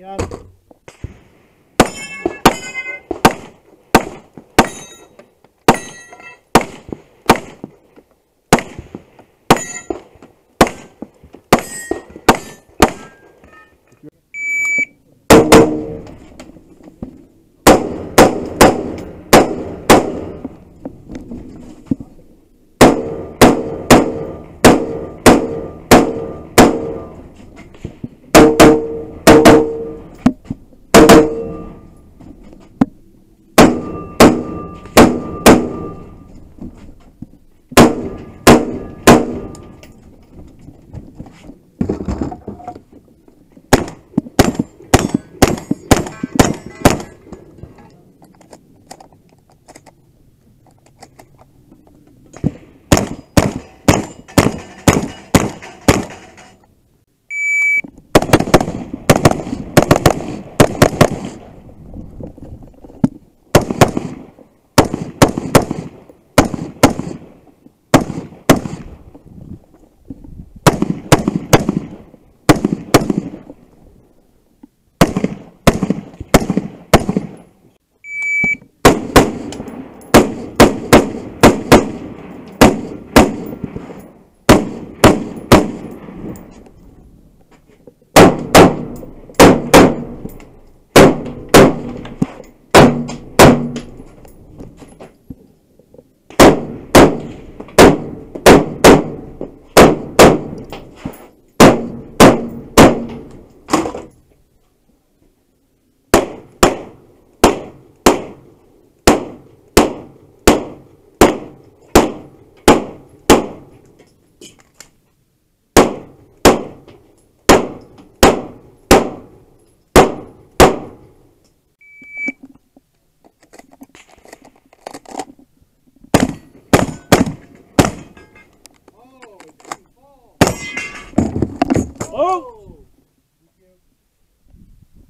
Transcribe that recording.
Yeah. Oh!